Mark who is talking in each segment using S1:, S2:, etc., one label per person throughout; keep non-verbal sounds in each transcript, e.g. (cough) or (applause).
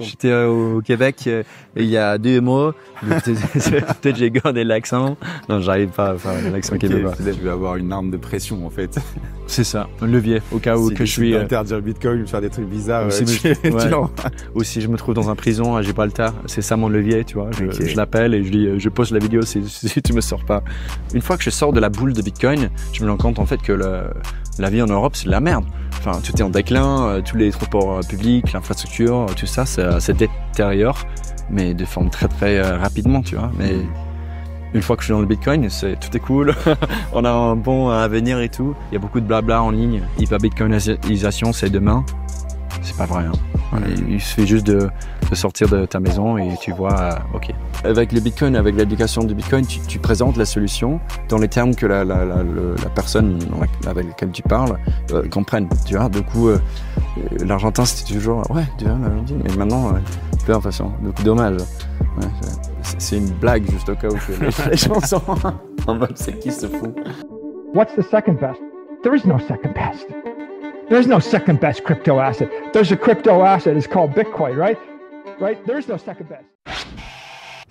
S1: J'étais au Québec euh, il y a deux mois. (laughs) Peut-être j'ai gardé l'accent. Non, j'arrive pas à faire l'accent québécois.
S2: Peut-être je vais avoir une arme de pression en fait. (laughs)
S1: C'est ça, un levier au cas où
S2: si
S1: que je suis.
S2: euh... interdire Bitcoin, faire des trucs bizarres.
S1: Si,
S2: euh, (laughs)
S1: ouais. ou si je me trouve dans un prison à Gibraltar, c'est ça mon levier, tu vois. Je, okay. je l'appelle et je dis, je poste la vidéo si, si, tu me sors pas. Une fois que je sors de la boule de Bitcoin, je me rends compte en fait que le, la vie en Europe c'est de la merde. Enfin, tout est en déclin, euh, tous les transports publics, l'infrastructure, tout ça, ça, ça détériore, mais de forme très très euh, rapidement, tu vois. Mais une fois que je suis dans le Bitcoin, c'est tout est cool. (laughs) On a un bon avenir et tout. Il y a beaucoup de blabla en ligne. Hyper Bitcoinisation, c'est demain. C'est pas vrai. Hein. Il suffit juste de, de, sortir de ta maison et tu vois, euh, ok. Avec le Bitcoin, avec l'éducation du Bitcoin, tu, tu, présentes la solution dans les termes que la, la, la, la personne avec laquelle tu parles euh, comprenne. Tu vois, du coup, euh, l'Argentin c'était toujours, ouais, tu vois, mais maintenant, euh, plus de façon. Donc dommage. Ouais, c'est une blague juste au cas où que les, (laughs) les gens sont en mode c'est qui se fout.
S3: What's the second best? There is no second best. There's no second best crypto asset. There's a crypto asset. It's called Bitcoin, right? Right? There's no second best.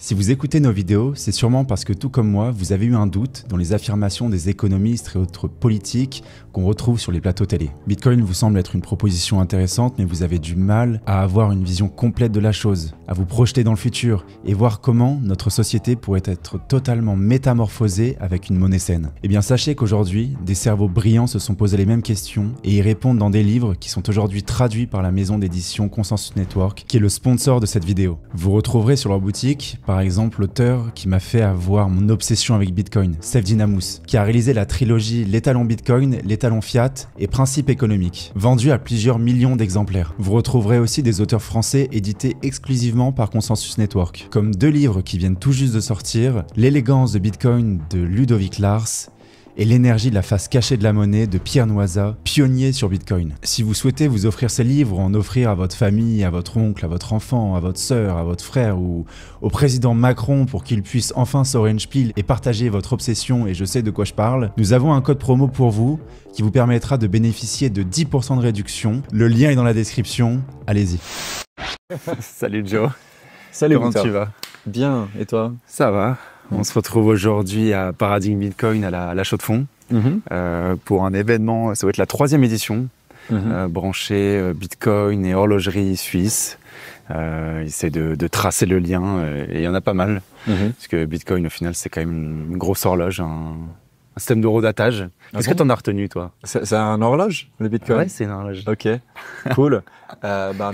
S4: Si vous écoutez nos vidéos, c'est sûrement parce que tout comme moi, vous avez eu un doute dans les affirmations des économistes et autres politiques qu'on retrouve sur les plateaux télé. Bitcoin vous semble être une proposition intéressante, mais vous avez du mal à avoir une vision complète de la chose, à vous projeter dans le futur et voir comment notre société pourrait être totalement métamorphosée avec une monnaie saine. Eh bien, sachez qu'aujourd'hui, des cerveaux brillants se sont posés les mêmes questions et y répondent dans des livres qui sont aujourd'hui traduits par la maison d'édition Consensus Network, qui est le sponsor de cette vidéo. Vous retrouverez sur leur boutique par exemple l'auteur qui m'a fait avoir mon obsession avec Bitcoin, Steph Dinamous, qui a réalisé la trilogie L'étalon Bitcoin, l'étalon Fiat et Principes économiques, vendu à plusieurs millions d'exemplaires. Vous retrouverez aussi des auteurs français édités exclusivement par Consensus Network, comme deux livres qui viennent tout juste de sortir, L'élégance de Bitcoin de Ludovic Lars et l'énergie de la face cachée de la monnaie de Pierre Noisa, pionnier sur Bitcoin. Si vous souhaitez vous offrir ces livres ou en offrir à votre famille, à votre oncle, à votre enfant, à votre sœur, à votre frère ou au président Macron pour qu'il puisse enfin s'orange pile et partager votre obsession et je sais de quoi je parle, nous avons un code promo pour vous qui vous permettra de bénéficier de 10% de réduction. Le lien est dans la description, allez-y. (laughs)
S2: Salut Joe.
S1: Salut,
S2: comment tu vas?
S1: Bien, et toi?
S2: Ça va. On se retrouve aujourd'hui à Paradigme Bitcoin à la, à la Chaux de Fonds
S1: mm -hmm.
S2: euh, pour un événement, ça va être la troisième édition,
S1: mm -hmm.
S2: euh, branché euh, Bitcoin et horlogerie suisse. Euh, essaie de, de, tracer le lien et il y en a pas mal.
S1: Mm -hmm.
S2: Parce que Bitcoin au final c'est quand même une grosse horloge, un, un système d'eurodatage. Qu'est-ce
S1: Ah
S2: que t'en as retenu toi?
S1: C'est un horloge le Bitcoin?
S2: Ouais, c'est une horloge.
S1: Ok, cool. (laughs) euh, bah,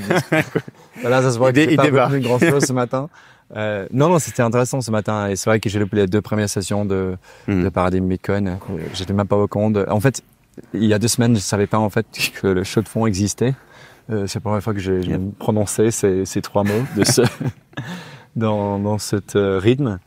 S1: là ça se voit que j'ai pas retenu grand chose ce matin. (laughs) Euh, non, non, c'était intéressant ce matin. Et c'est vrai que j'ai loupé les deux premières sessions de,
S2: Hmm.
S1: de Paradigme Bitcoin. J'étais même pas au compte. En fait, il y a deux semaines, je savais pas en fait que le show de fond existait. Euh, c'est la première fois que j'ai
S2: Yep.
S1: prononcé ces, ces trois mots de ce, (laughs) dans, dans ce euh, rythme.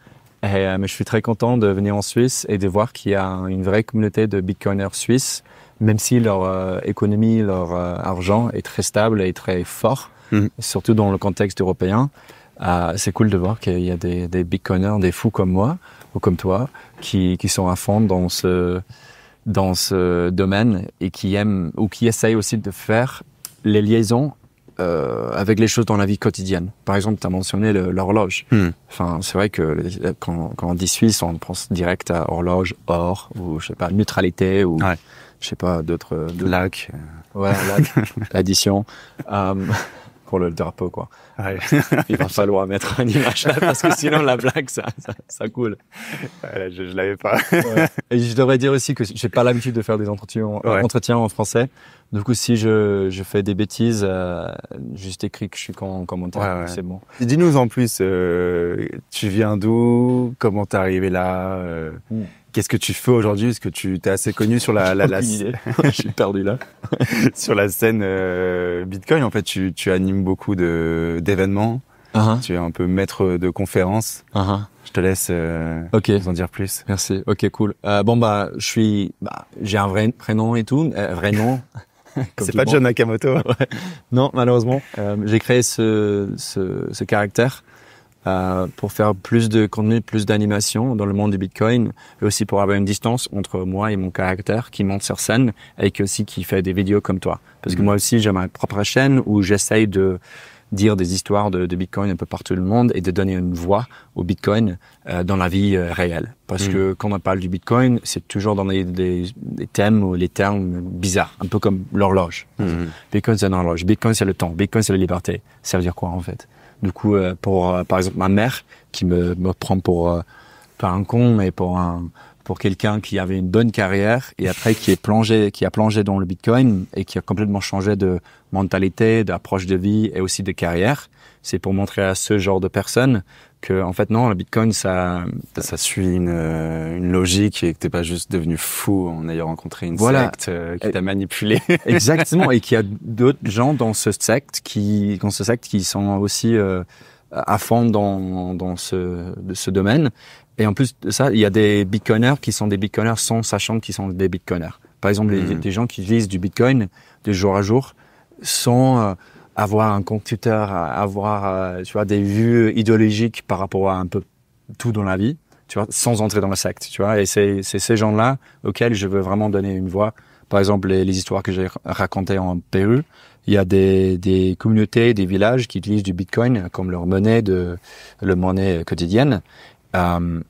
S1: Et, euh, mais je suis très content de venir en Suisse et de voir qu'il y a une vraie communauté de Bitcoiners suisses, même si leur euh, économie, leur euh, argent est très stable et très fort,
S2: Mhm.
S1: surtout dans le contexte européen. C'est cool de voir qu'il y a des, des bitcoiners, des fous comme moi ou comme toi, qui, qui sont à fond dans ce, dans ce domaine et qui aiment ou qui essayent aussi de faire les liaisons euh, avec les choses dans la vie quotidienne. Par exemple, tu as mentionné l'horloge.
S2: Hmm.
S1: Enfin, c'est vrai que quand, quand on dit Suisse, on pense direct à horloge, or, ou je sais pas, neutralité, ou
S2: Ouais.
S1: je sais pas, d'autres.
S2: Lac.
S1: Ouais, l'addition. (laughs) Euh, pour le drapeau, quoi.
S2: Ouais. (laughs)
S1: Il va falloir mettre une image là, parce que sinon la blague, ça, ça, ça coule.
S2: Ouais, je, je l'avais pas.
S1: Et je devrais dire aussi que j'ai pas l'habitude de faire des entretiens,
S2: Ouais.
S1: entretiens en français. Du coup, si je, je fais des bêtises, euh, juste écrit que je suis en commentaire, c'est bon.
S2: Dis-nous en plus, euh, tu viens d'où? Comment t'es arrivé là euh,
S1: Hmm.
S2: Qu'est-ce que tu fais aujourd'hui? Est-ce que tu t'es assez connu sur la, (laughs) la, la- (laughs)
S1: je suis perdu là. (laughs)
S2: sur la scène euh, Bitcoin En fait, tu, tu animes beaucoup de d'événements.
S1: Uh
S2: Tu es un peu maître de conférences. Je te laisse euh,
S1: Ok.
S2: nous en dire plus.
S1: Merci. Ok, cool. Euh, bon bah, je suis, bah, j'ai un vrai prénom et tout, euh, vrai nom.
S2: C'est pas. John Nakamoto.
S1: Non, malheureusement. Euh, j'ai créé ce, ce, ce caractère euh, pour faire plus de contenu, plus d'animation dans le monde du Bitcoin, et aussi pour avoir une distance entre moi et mon caractère qui monte sur scène et qui aussi qui fait des vidéos comme toi. Parce que
S2: Mhm.
S1: moi aussi, j'ai ma propre chaîne où j'essaye de dire des histoires de, de, Bitcoin un peu partout dans le monde et de donner une voix au Bitcoin euh, dans la vie euh, réelle. Parce mm. que quand on parle du Bitcoin, c'est toujours dans des, des, des, thèmes ou les termes bizarres, un peu comme l'horloge. Mm. Bitcoin, c'est une horloge. Bitcoin, c'est le temps. Bitcoin, c'est la liberté. Ça veut dire quoi en fait? Du coup, euh, pour par exemple ma mère qui me, me prend pour pas un con, mais pour un pour quelqu'un qui avait une bonne carrière et après qui est plongé, qui a plongé dans le Bitcoin et qui a complètement changé de mentalité, d'approche de vie et aussi de carrière. C'est pour montrer à ce genre de personnes que, en fait, non, le Bitcoin, ça,
S2: ça suit une, euh, une logique et que t'es pas juste devenu fou en ayant rencontré une secte euh, qui t'a manipulé. (laughs)
S1: Exactement. et qu'il y a d'autres gens dans ce secte qui, dans ce secte qui sont aussi, euh, à fond dans, dans ce, ce domaine et en plus de ça, il y a des bitcoiners qui sont des bitcoiners sans sachant qu'ils sont des bitcoiners. Par exemple, les, hmm. des gens qui utilisent du bitcoin de jour à jour sans euh, avoir un compte Twitter, avoir euh, tu vois des vues idéologiques par rapport à un peu tout dans la vie, tu vois, sans entrer dans le secte, tu vois. Et c'est ces gens-là auxquels je veux vraiment donner une voix. Par exemple, les, les histoires que j'ai racontées en Pérou, il y a des, des communautés, des villages qui utilisent du Bitcoin comme leur monnaie de, le monnaie quotidienne. Euh,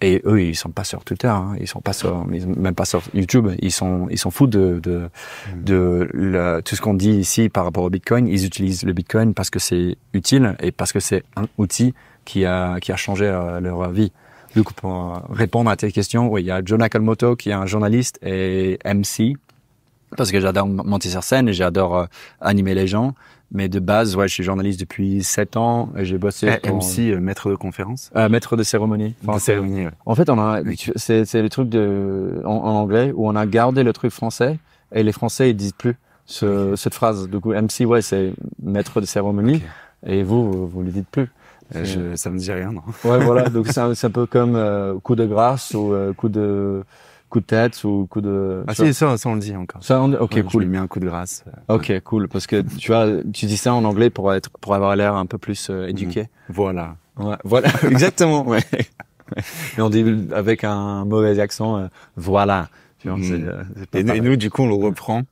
S1: et eux, ils sont pas sur Twitter, hein. ils sont pas sur, même pas sur YouTube. Ils sont, ils sont fous de de, mm. de tout ce qu'on dit ici par rapport au Bitcoin. Ils utilisent le Bitcoin parce que c'est utile et parce que c'est un outil qui a qui a changé euh, leur vie. Du coup, pour répondre à tes questions, oui, il y a Jonah Kalmoto qui est un journaliste et MC parce que j'adore monter sur scène et j'adore euh, animer les gens. Mais de base, ouais, je suis journaliste depuis 7 ans et j'ai bossé.
S2: Eh, MC, euh, maître de conférence.
S1: Euh, maître de cérémonie.
S2: Enfin, cérémonie. Ouais.
S1: En fait, on a, c'est, c'est le truc de, en, anglais où on a gardé le truc français et les Français ils disent plus ce, cette phrase. Du coup, MC, ouais, c'est maître de cérémonie et vous, vous, vous le dites plus.
S2: Euh, je, ça me dit rien, non?
S1: Ouais, voilà. Donc c'est un, un, peu comme euh, coup de grâce ou euh, coup de coup de tête ou coup de.
S2: Ah si, ça, ça on le dit encore.
S1: Ça, on... ok, cool.
S2: Je lui mets un coup de grâce.
S1: Ok, cool, parce que tu vois, tu dis ça en anglais pour être, pour avoir l'air un peu plus euh, éduqué. Mhm.
S2: Voilà.
S1: Ouais, voilà, (laughs) exactement. Ouais. Mais on dit avec un mauvais accent, euh, voilà.
S2: Tu vois, et, et, nous, du coup, on le reprend.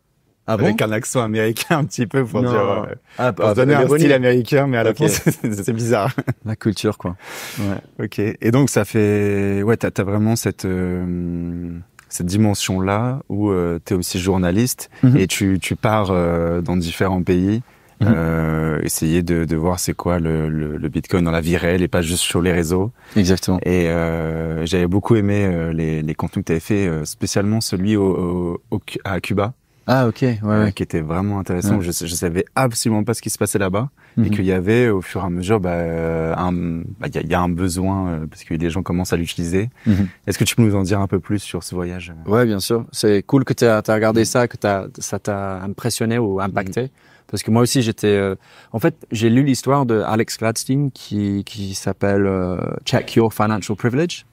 S2: Ah avec un accent américain un petit peu pour dire euh, ah, pour donner un style américain mais à la fin (laughs) c'est bizarre
S1: la culture quoi
S2: ouais ok et donc ça fait ouais t'as as vraiment cette euh, cette dimension là où euh, tu es aussi journaliste mhm. et tu tu pars euh, dans différents pays mhm. euh, essayer de, de voir c'est quoi le, le, le, Bitcoin dans la vie réelle et pas juste sur les réseaux.
S1: Exactement.
S2: Et euh, j'avais beaucoup aimé les, les contenus que tu avais fait, spécialement celui au, au, à Cuba.
S1: Ah ok, ouais, ouais.
S2: qui était vraiment intéressant. Je, je savais absolument pas ce qui se passait là-bas et mhm. qu'il y avait au fur et à mesure, bah, un, bah, il y, a, un besoin euh, parce que les gens commencent à l'utiliser. Mhm. Est-ce que tu peux nous en dire un peu plus sur ce voyage?
S1: Ouais, bien sûr. C'est cool que tu as, as, regardé ça, que as, ça t'a impressionné ou impacté. Mhm. Parce que moi aussi, j'étais. Euh, en fait, j'ai lu l'histoire de Alex Gladstein qui, qui s'appelle euh, Check Your Financial Privilege.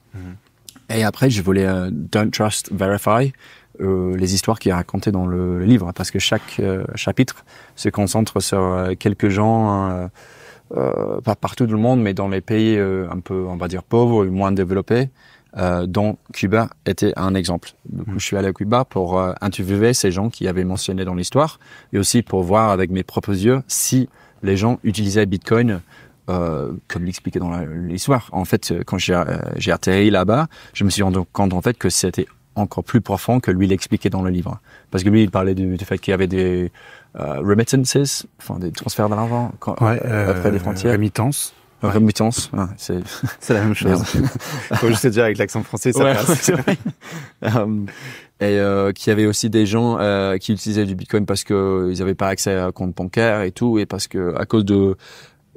S1: Et après, je voulais Don't Trust, Verify euh, les histoires qui est racontées dans le, livre, parce que chaque euh, chapitre se concentre sur euh, quelques gens, pas partout dans le monde, mais dans les pays un peu, on va dire, pauvres ou moins développés, dont Cuba était un exemple. Donc, mmh. je suis allé à Cuba pour interviewer ces gens qui avaient mentionné dans l'histoire, et aussi pour voir avec mes propres yeux si les gens utilisaient Bitcoin euh, comme l'expliquait dans l'histoire. En fait, quand j'ai atterri là-bas, je me suis rendu compte en fait que c'était encore plus profond que lui l'expliquait dans le livre. Parce que lui, il parlait du, fait qu'il y avait des euh, remittances, enfin des transferts d'argent
S2: ouais, euh, après des frontières.
S1: Ouais. Rémittance, ouais,
S2: c'est la même chose. Faut juste dire avec l'accent français, ça passe.
S1: um, (laughs) et euh, qu'il y avait aussi des gens euh, qui utilisaient du Bitcoin parce que ils n'avaient pas accès à un compte bancaire et tout, et parce que à cause de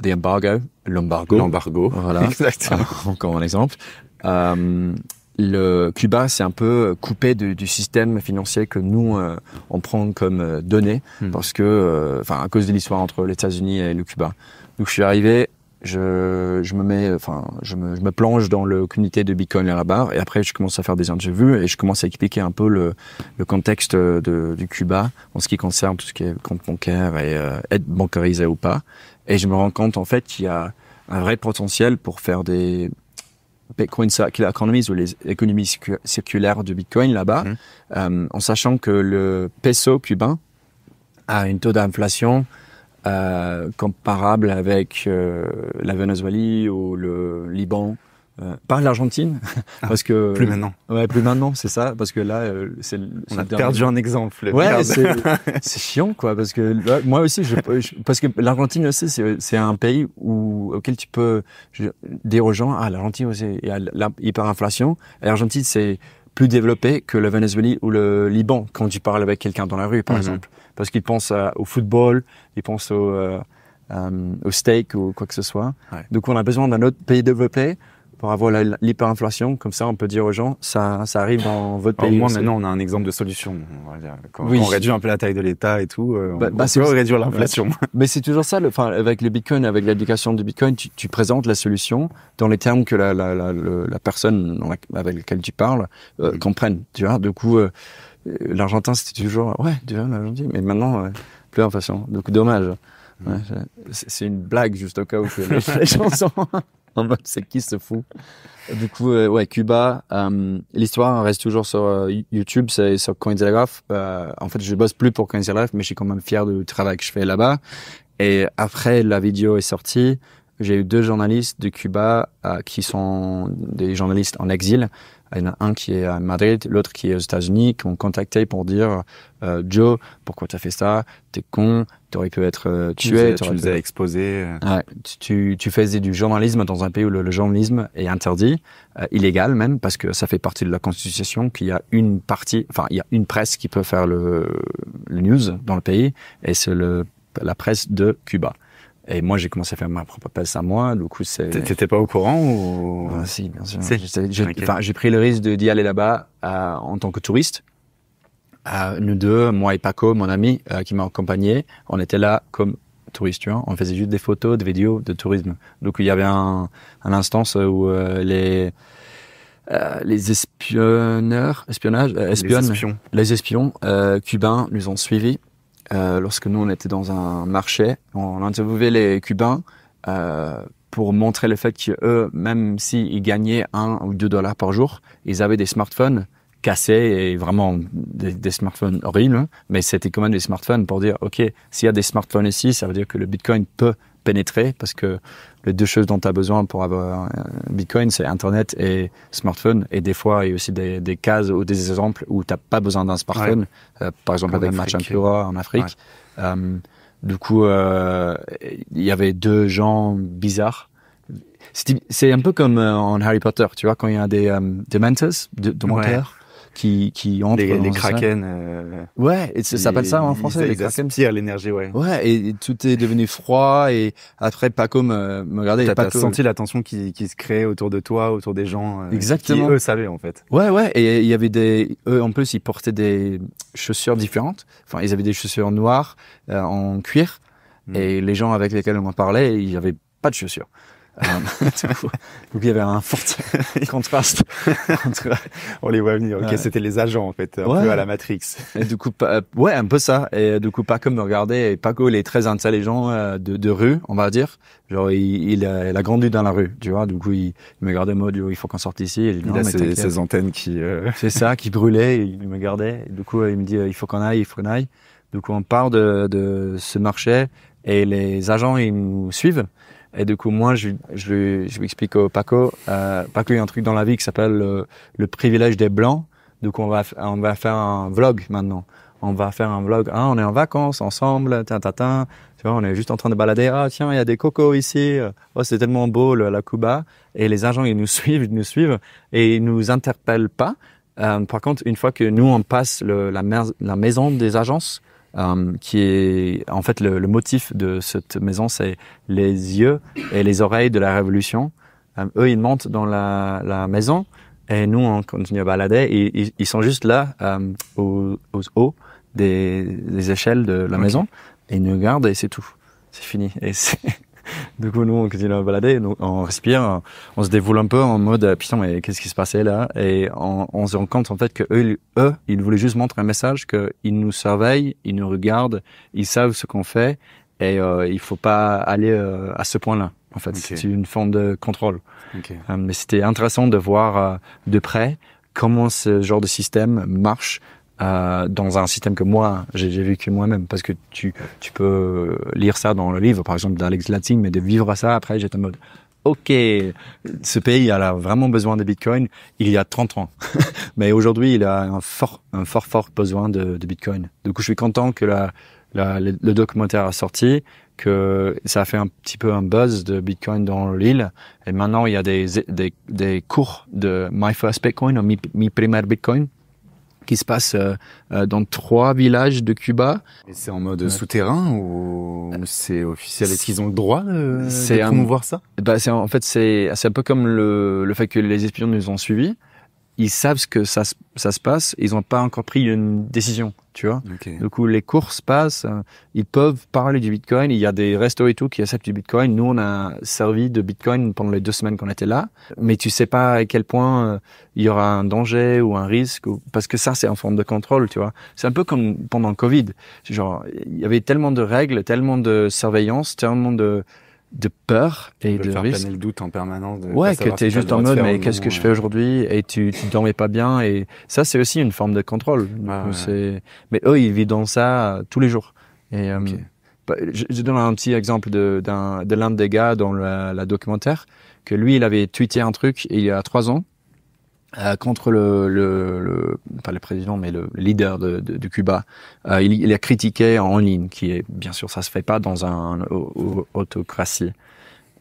S1: des embargos, l'embargo,
S2: l'embargo,
S1: voilà, (laughs) exactement. encore un exemple. Um, le Cuba c'est un peu coupé du système financier que nous euh, on prend comme euh, donné hmm. parce que euh, enfin à cause de l'histoire entre les États-Unis et le Cuba. Donc je suis arrivé, je, je me mets enfin je me, je me plonge dans le communauté de Bitcoin là-bas et après je commence à faire des interviews et je commence à expliquer un peu le, le contexte de, du Cuba en ce qui concerne tout ce qui est compte bancaire et être bancarisé ou pas et je me rends compte en fait qu'il y a un vrai potentiel pour faire des Bitcoin Circular Economies ou les économies circulaires de Bitcoin là-bas, mmh. euh, en sachant que le peso cubain a un taux d'inflation euh, comparable avec euh, la Venezuela ou le Liban. Euh, pas l'Argentine, ah, (laughs) parce que
S2: plus maintenant.
S1: Ouais, plus maintenant, c'est ça, parce que là, euh, c'est.
S2: On a perdu un exemple.
S1: Ouais, (laughs) c'est chiant, quoi, parce que moi aussi, je, parce que l'Argentine aussi, c'est un pays où auquel tu peux dire aux gens, ah, l'Argentine aussi, il y a l'hyperinflation. L'Argentine, c'est plus développé que le Venezuela ou le Liban quand tu parles avec quelqu'un dans la rue, par mhm. exemple, parce qu'ils pensent au football, ils pensent au, euh, au steak ou quoi que ce soit. Donc, on a besoin d'un autre pays développé pour avoir l'hyperinflation. Comme ça, on peut dire aux gens, ça, ça arrive dans votre pays.
S2: Au moins, maintenant, on a un exemple de solution. Quand, on réduit un peu la taille de l'État et tout, euh, bah, on, bah, peut réduire l'inflation. (laughs)
S1: Mais c'est toujours ça. Enfin, avec le Bitcoin, avec l'éducation du Bitcoin, tu, tu, présentes la solution dans les termes que la, la, la, la personne avec laquelle tu parles euh, comprenne. Tu vois, du coup, euh, l'Argentin, c'était toujours ouais, tu vois, l'Argentine. Mais maintenant, euh, plus d'inflation. Donc, dommage. Mm. Ouais, c'est une blague juste au cas où (laughs) les gens sont en mode c'est qui se fout. Du coup, euh, ouais, Cuba, euh, l'histoire reste toujours sur euh, YouTube, c'est sur Cointelegraph. en fait, je bosse plus pour Cointelegraph, mais je suis quand même fier du travail que je fais là-bas. Et après la vidéo est sortie, j'ai eu deux journalistes de Cuba qui sont des journalistes en exil il y en a un qui est à Madrid, l'autre qui est aux États-Unis, qui m'ont contacté pour dire euh, Joe, pourquoi tu as fait ça? T'es con, t'aurais pu être euh, tué.
S2: Tu, nous as exposé.
S1: Ouais, tu, tu faisais du journalisme dans un pays où le, journalisme est interdit, euh, illégal même, parce que ça fait partie de la Constitution qu'il y a une partie, enfin il y a une presse qui peut faire le, le news dans le pays, et c'est le la presse de Cuba. Et moi, j'ai commencé à faire ma propre presse à moi. Du coup, c'est.
S2: T'étais pas au courant ou?
S1: Ah, Si, bien sûr. J'ai pris le risque d'y aller là-bas euh, en tant que touriste. Euh, nous deux, moi et Paco, mon ami, euh, qui m'a accompagné, on était là comme touristes. Tu vois, on faisait juste des photos, des vidéos de tourisme. Donc il y avait un, un instance où euh, les les espionneurs, espionnage, espionnes, les espions, les espions cubains nous ont suivis euh, lorsque nous on était dans un marché, on interviewait les Cubains euh, pour montrer le fait qu'eux, même s'ils gagnaient un ou deux dollars par jour, ils avaient des smartphones cassés et vraiment des, des smartphones horribles, mais c'était quand même des smartphones pour dire ok, s'il y a des smartphones ici, ça veut dire que le Bitcoin peut pénétrer parce que les deux choses dont tu as besoin pour avoir un Bitcoin, c'est Internet et smartphone. Et des fois, il y a aussi des, des cases ou des exemples où tu n'as pas besoin d'un smartphone. Euh, par exemple, avec Machampura en Afrique. Euh, du coup, euh, il y avait deux gens bizarres. C'est un peu comme en Harry Potter, tu vois, quand il y a des, des mentors, de, de menteurs qui qui
S2: entrent les, les kraken euh,
S1: ouais et ça s'appelle ça en français
S2: les kraken tire l'énergie ouais.
S1: Ouais et, tout est devenu froid et après Paco me, me regardait
S2: t'as senti la tension qui, qui se crée autour de toi autour des gens
S1: euh, exactement.
S2: qui eux savaient en fait.
S1: Ouais ouais et il y avait des eux en plus ils portaient des chaussures différentes. Enfin ils avaient des chaussures noires euh, en cuir. Hmm. et les gens avec lesquels on parlait ils avaient pas de chaussures (laughs) donc il y avait un fort (laughs) contraste.
S2: On les voit venir. Ok, c'était les agents en fait, un peu à la Matrix.
S1: Et du coup, ouais, un peu ça. Et du coup, Paco me regardait. Et Paco, il est très intelligent euh, de, de rue, on va dire. Genre, il, il, a, il, a, grandi dans la rue, tu vois. Du coup, il, me regardait mode, il faut qu'on sorte ici. Et
S2: il, a ses, antennes qui. Euh... (laughs)
S1: C'est ça, qui brûlaient. il me gardait. Et du coup, il me dit, il faut qu'on aille, il faut qu'on aille. Du coup, on part de, de ce marché et les agents, ils nous suivent. Et du coup, moi, je, je, je explique au Paco, euh, Paco, il y a un truc dans la vie qui s'appelle le, le, privilège des blancs. Donc, on va, on va faire un vlog maintenant. On va faire un vlog. Ah, on est en vacances ensemble, ta, ta, ta. Tu vois, on est juste en train de balader. Ah, tiens, il y a des cocos ici. Oh, c'est tellement beau, le, la Cuba. Et les agents, ils nous (laughs) suivent, ils nous suivent et ils nous interpellent pas. Euh, par contre, une fois que nous, on passe le, la, la maison des agences, euh, qui est en fait le, le, motif de cette maison, c'est les yeux et les oreilles de la Révolution. Euh, eux, ils montent dans la, la, maison et nous, on continue à balader. Et, ils, sont juste là, euh, aux, aux hauts des, des, échelles de la maison et ils nous regardent et c'est tout. C'est fini. Et c'est (laughs) du coup, nous, on continue à balader, on respire, on se dévoile un peu en mode putain, mais qu'est-ce qui se passait là? Et on, on, se rend compte en fait que eux, eux, ils voulaient juste montrer un message qu'ils nous surveillent, ils nous regardent, ils savent ce qu'on fait et euh, il faut pas aller euh, à ce point-là. En fait, c'est une forme de contrôle. Okay. Euh, mais c'était intéressant de voir euh, de près comment ce genre de système marche euh, dans un système que moi j'ai vécu moi-même. Parce que tu tu peux lire ça dans le livre par exemple d'Alex Latin mais de vivre ça après j'étais en mode ok ce pays a vraiment besoin de Bitcoin. Il y a 30 ans. (laughs) Mais aujourd'hui il a un fort un fort fort besoin de, de Bitcoin. Du coup je suis content que la, la le, le documentaire a sorti que ça a fait un petit peu un buzz de Bitcoin dans l'île. Et maintenant, il y a des, des, des cours de My First Bitcoin, ou Mi, Mi Primer Bitcoin, qui se passent euh, euh, dans trois villages de Cuba.
S2: Et c'est en mode souterrain ou c'est officiel? Est-ce qu'ils ont le droit de, de promouvoir ça?
S1: Bah, c'est En fait, c'est un peu comme le, le fait que les espions nous ont suivis ils savent que ça, ça se passe, ils n'ont pas encore pris une décision, tu vois. Du coup, les courses passent, euh, ils peuvent parler du Bitcoin. Il y a des restos et tout qui acceptent du Bitcoin. Nous, on a servi de Bitcoin pendant les deux semaines qu'on était là, mais tu sais pas à quel point euh, il y aura un danger ou un risque, parce que ça, c'est en forme de contrôle, tu vois. C'est un peu comme pendant le Covid. Genre, il y avait tellement de règles, tellement de surveillance, tellement de de peur et de,
S2: faire
S1: risque.
S2: le doute en permanence. De
S1: ouais, que tu es juste en mode, mais qu'est-ce que je fais aujourd'hui Et tu, tu dormais pas bien. Et ça, c'est aussi une forme de contrôle. c'est Mais eux, ils vivent dans ça tous les jours. Et euh, bah, je, donne un petit exemple de, de l'un des gars dans la, la, documentaire, que lui, il avait tweeté un truc il y a trois ans. Euh, contre le, le, le, pas le président, mais le leader de, de, de Cuba. Euh, il, il, a critiqué en ligne, qui est bien sûr ça se fait pas dans un, autocratie.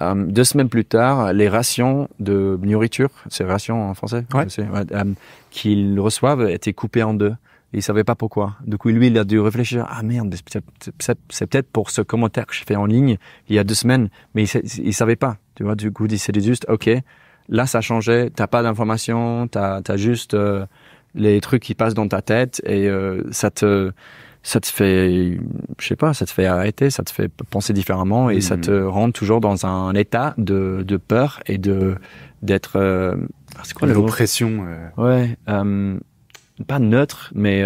S1: Euh, deux semaines plus tard, les rations de nourriture, c'est rations en français,
S2: ouais.
S1: euh, qu'ils reçoivent étaient coupées en deux. Il savait pas pourquoi. Du coup, lui, il a dû réfléchir. Ah merde, c'est peut-être pour ce commentaire que j'ai fait en ligne il y a deux semaines, mais il, il savait pas. Tu vois, du coup, il s'est dit juste, ok, Là, ça changeait. T'as pas d'informations, t'as as juste euh, les trucs qui passent dans ta tête et euh, ça te ça te fait, je sais pas, ça te fait arrêter, ça te fait penser différemment et ça te hmm. rend toujours dans un état de, de peur et de d'être. Euh,
S2: c'est quoi l'oppression
S1: Ouais, pas neutre, mais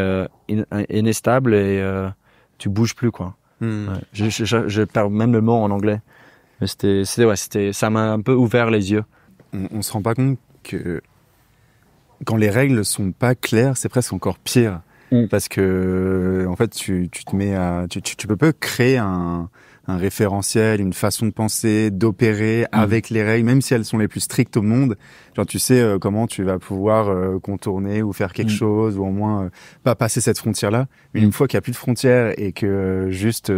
S1: inestable et tu bouges plus quoi. Hmm. Ouais. Je, je, je, perds même le mot en anglais. Mais c'était, c'était ouais, c'était, ça m'a un peu ouvert les yeux
S2: on, on se rend pas compte que quand les règles sont pas claires, c'est presque encore pire. Mm. Parce que, en fait, tu, tu te mets à, tu, tu, peux pas créer un, un référentiel, une façon de penser, d'opérer mm. avec les règles, même si elles sont les plus strictes au monde. Genre, tu sais euh, comment tu vas pouvoir euh, contourner ou faire quelque mm. chose, ou au moins euh, pas passer cette frontière-là. Mais une fois qu'il y a plus de frontières et que juste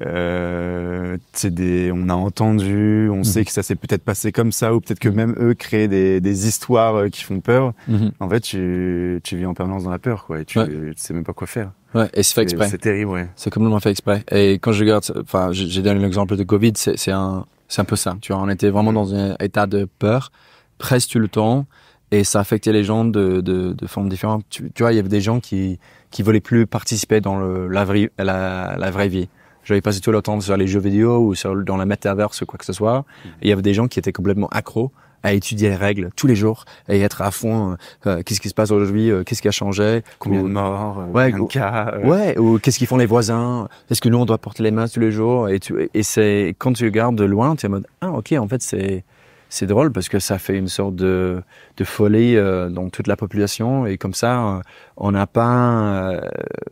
S2: euh, des, on a entendu, on sait que ça s'est peut-être passé comme ça, ou peut-être que même eux créent des, des histoires euh, qui font peur. Mm-hmm. En fait, tu, tu vis en permanence dans la peur, quoi. Et tu, tu sais même pas quoi faire.
S1: Ouais, et c'est fait exprès.
S2: C'est terrible, ouais.
S1: C'est complètement fait exprès. Et quand je regarde, enfin, j'ai donné l'exemple de Covid, c'est un, c'est un peu ça. Tu vois, on était vraiment dans un état de peur presque tout le temps, et ça affectait les gens de, de, de formes différentes. Tu, tu vois, il y avait des gens qui, qui voulaient plus participer dans le, la, vraie, la, la vraie vie. J'avais passé tout le temps sur les jeux vidéo ou sur, dans la métaverse ou quoi que ce soit. Il y avait des gens qui étaient complètement accros à étudier les règles tous les jours et être à fond. Euh, qu'est-ce qui se passe aujourd'hui euh, Qu'est-ce qui a changé
S2: Combien de morts
S1: euh, Ouais, ou, cas, ouais. Ou qu'est-ce qu'ils font les voisins Est-ce que nous on doit porter les masques tous les jours Et, tu, et c'est quand tu regardes de loin, tu es en mode ah ok en fait c'est c'est drôle parce que ça fait une sorte de, de folie euh, dans toute la population et comme ça, euh, on n'a pas, euh,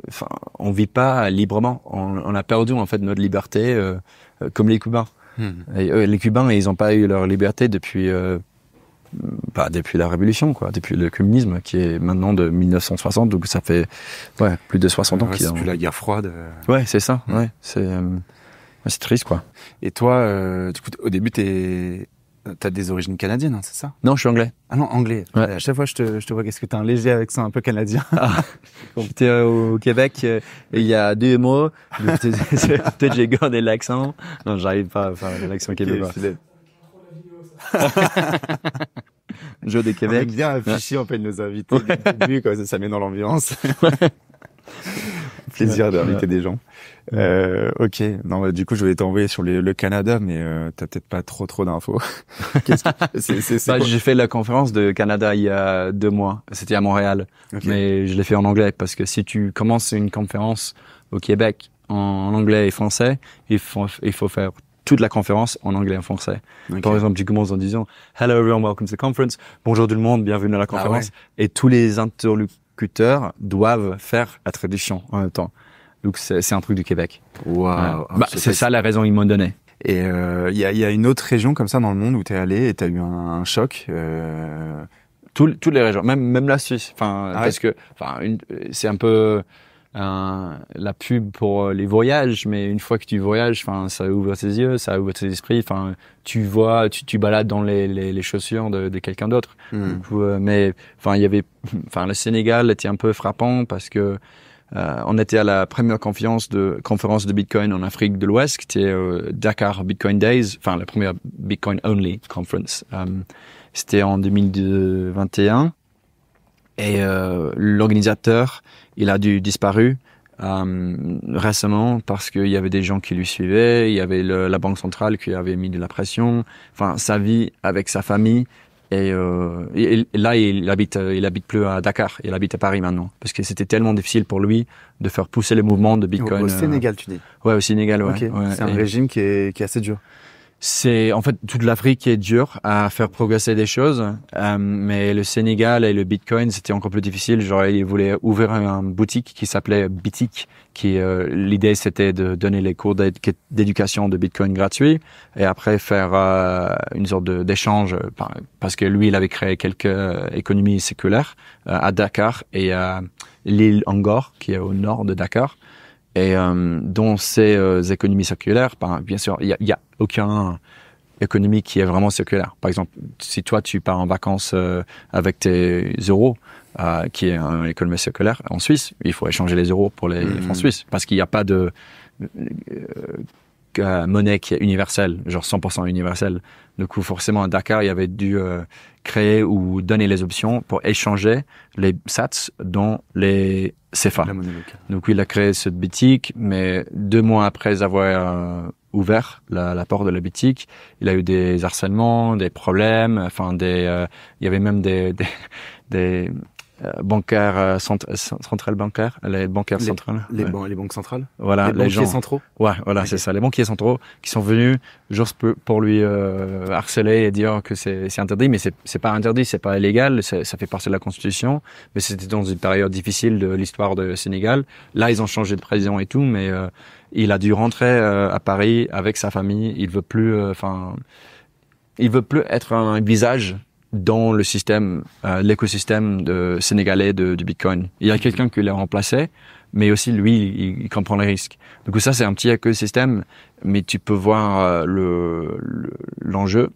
S1: enfin, on vit pas librement. On, on, a perdu en fait notre liberté comme les Cubains. Hmm. Et, les Cubains, ils n'ont pas eu leur liberté depuis, pas depuis la révolution, quoi, depuis le communisme qui est maintenant de 1960, donc ça fait ouais plus de 60 ans.
S2: C'est plus la guerre froide.
S1: Ouais, c'est ça. Hmm. Ouais, c'est c'est triste, quoi.
S2: Et toi, du coup, au début, t'es T'as des origines canadiennes, hein, c'est ça?
S1: Non, je suis anglais.
S2: Ah non, anglais.
S1: Ouais.
S2: À chaque fois, je te, je te vois, qu'est-ce que t'as un léger accent un peu canadien. Ah, (laughs)
S1: j'étais euh, au Québec, euh, il y a deux mois, peut-être j'ai gardé l'accent. Non, j'arrive pas à faire l'accent québécois. (laughs) Jeu des Québec.
S2: On bien afficher en fait nos invités ouais. début, quoi, ça, ça met dans l'ambiance. (laughs) (laughs) Plaisir d'inviter des gens. Euh, ok. Non, bah, du coup, je voulais t'envoyer sur le, le Canada, mais euh, t'as peut-être pas trop trop d'infos. (laughs) (laughs)
S1: bah, J'ai fait la conférence de Canada il y a deux mois. C'était à Montréal, okay. mais je l'ai fait en anglais parce que si tu commences une conférence au Québec en, anglais et français, il faut il faut faire toute la conférence en anglais et en français. Okay. Par exemple, tu commences en disant Hello everyone, welcome to the conference. Bonjour tout le monde, bienvenue à la conférence. Ah ouais. Et tous les interlocuteurs interlocuteurs doivent faire la traduction en même temps. Donc c'est un truc du Québec.
S2: Wow.
S1: bah, c'est ça la raison qu'ils m'ont donné.
S2: Et il euh, y, a, y, a, une autre région comme ça dans le monde où tu es allé et tu as eu un, choc euh...
S1: toutes les régions, même, même la Suisse. Enfin, ah parce que enfin, c'est un peu la pub pour euh, les voyages, mais une fois que tu voyages, enfin, ça ouvre tes yeux, ça ouvre tes esprits. Enfin, tu vois, tu, tu balades dans les, les, les chaussures de, de quelqu'un d'autre. Hmm. Euh, mais enfin, il y avait, enfin, le Sénégal était un peu frappant parce que euh, on était à la première conférence de conférence de Bitcoin en Afrique de l'Ouest, qui était euh, Dakar Bitcoin Days, enfin la première Bitcoin Only Conference. C'était en 2021 et l'organisateur il a dû disparu euh, récemment parce qu'il y avait des gens qui lui suivaient, il y avait la banque centrale qui avait mis de la pression. Enfin, sa vie avec sa famille. Et, euh, là, il habite, il habite plus à Dakar, il habite à Paris maintenant, parce que c'était tellement difficile pour lui de faire pousser le mouvement de Bitcoin. Au,
S2: au Sénégal, tu dis.
S1: Ouais, au Sénégal, ouais.
S2: c'est un régime qui est, qui est assez dur
S1: c'est en fait toute l'Afrique qui est dure à faire progresser des choses, euh, mais le Sénégal et le Bitcoin c'était encore plus difficile. Genre ils ouvrir une boutique qui s'appelait Bitik, qui euh, l'idée c'était de donner les cours d'éducation de Bitcoin gratuits et après faire euh, une sorte d'échange parce que lui il avait créé quelques économies séculaires à Dakar et à l'île Angor qui est au nord de Dakar et euh, dans ces euh, économies circulaires, ben, bien sûr, il y a, a, aucun économie qui est vraiment circulaire. Par exemple, si toi tu pars en vacances euh, avec tes euros, euh, qui est une économie circulaire en Suisse, il faut échanger les euros pour les, les francs mmh. suisses parce qu'il n'y a pas de monnaie qui est universelle, genre 100% universelle. Du coup, forcément, à Dakar, il y avait dû euh, créer ou donner les options pour échanger les SATs dans les CFA. Donc, il a créé cette boutique, mais deux mois après avoir euh, ouvert la, la, porte de la boutique, il a eu des harcèlements, des problèmes, enfin des, euh, il y avait même des, (laughs) des, des euh, bancaires euh, centrales bancaires les bancaires centrales.
S2: les, les, banques centrales.
S1: Voilà
S2: les, banquiers centraux.
S1: Ouais voilà c'est ça les banquiers centraux qui sont venus juste pour lui euh, harceler et dire que c'est interdit mais c'est pas interdit c'est pas illégal ça fait partie de la constitution mais c'était dans une période difficile de l'histoire de Sénégal. Là ils ont changé de président et tout mais il a dû rentrer à Paris avec sa famille il veut plus enfin il veut plus être un visage dans le système, euh, l'écosystème de sénégalais de, du Bitcoin. Il y a quelqu'un qui l'a remplacé, mais aussi lui, il, il comprend les risques. Donc ça, c'est un petit écosystème, mais tu peux voir euh, le l'enjeu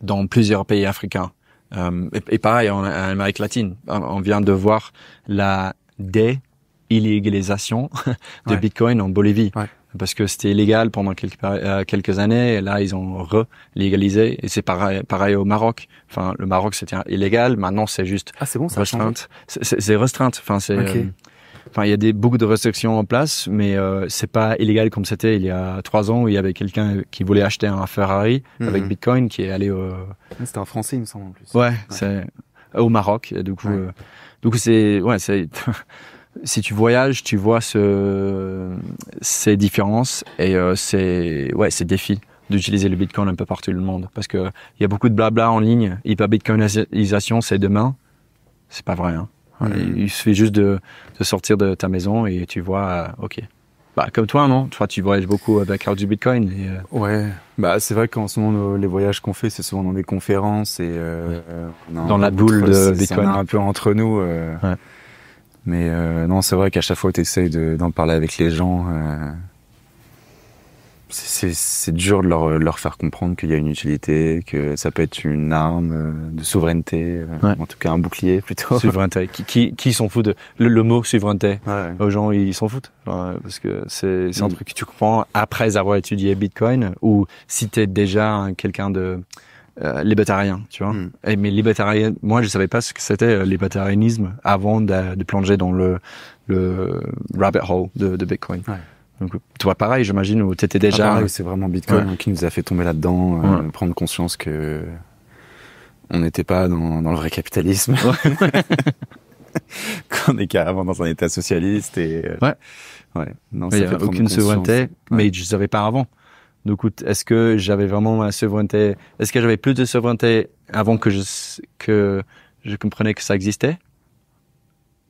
S1: dans plusieurs pays africains. Euh, et, pareil en, Amérique latine, on vient de voir la déillégalisation (laughs) de Bitcoin en Bolivie. Ouais parce que c'était illégal pendant quelques, euh, quelques années et là ils ont re-légalisé et c'est pareil, pareil au Maroc. Enfin le Maroc c'était illégal, maintenant c'est juste
S2: ah c'est bon
S1: ça restreinte. C'est restreinte. Enfin c'est euh, Enfin, il y a des, beaucoup de restrictions en place, mais euh, c'est pas illégal comme c'était il y a trois ans où il y avait quelqu'un qui voulait acheter un Ferrari avec mhm. Bitcoin qui est allé au.
S2: C'était un Français, il me semble en plus.
S1: Ouais, c'est au Maroc. Et du coup, euh, du coup c'est ouais, c'est (laughs) si tu voyages, tu vois ce, ces différences et euh, ces, ouais, ces défis d'utiliser le Bitcoin un peu partout dans le monde. Parce que il y a beaucoup de blabla en ligne. Hyper Bitcoinisation, c'est demain. C'est pas vrai. Hein. Il suffit juste de, de, sortir de ta maison et tu vois, euh, ok. Bah, comme toi, non? Toi, tu voyages beaucoup avec du Bitcoin. Et, euh,
S2: Ouais. Bah, c'est vrai qu'en ce moment, les voyages qu'on fait, c'est souvent dans des conférences et euh,
S1: dans la boule de Bitcoin.
S2: un peu entre nous. Ouais. Mais euh, non, c'est vrai qu'à chaque fois, tu essayes d'en parler avec les gens. Euh, c'est dur de leur, leur, faire comprendre qu'il y a une utilité, que ça peut être une arme euh, de souveraineté, en tout cas un bouclier plutôt. (laughs)
S1: Souveraineté. Qui, qui, qui s'en fout de le, mot souveraineté ouais. Aux gens, ils s'en foutent parce que c'est un mm. truc que tu comprends après avoir étudié Bitcoin ou si tu es déjà quelqu'un de euh, libertarien, tu vois. Mm. Et, mais libertarien, moi je savais pas ce que c'était euh, libertarianisme avant de, de, plonger dans le, le rabbit hole de, de Bitcoin. Ouais. Donc, toi, pareil, j'imagine, où t'étais déjà.
S2: Ah, c'est vraiment Bitcoin qui nous a fait tomber là-dedans, euh, prendre conscience que on n'était pas dans, dans, le vrai capitalisme. (laughs) Qu'on est carrément dans un état socialiste et.
S1: Euh, ouais.
S2: Ouais.
S1: Non, il n'y a aucune souveraineté, mais je savais pas avant. Donc, est-ce que j'avais vraiment ma souveraineté Est-ce que j'avais plus de souveraineté avant que je que je comprenais que ça existait?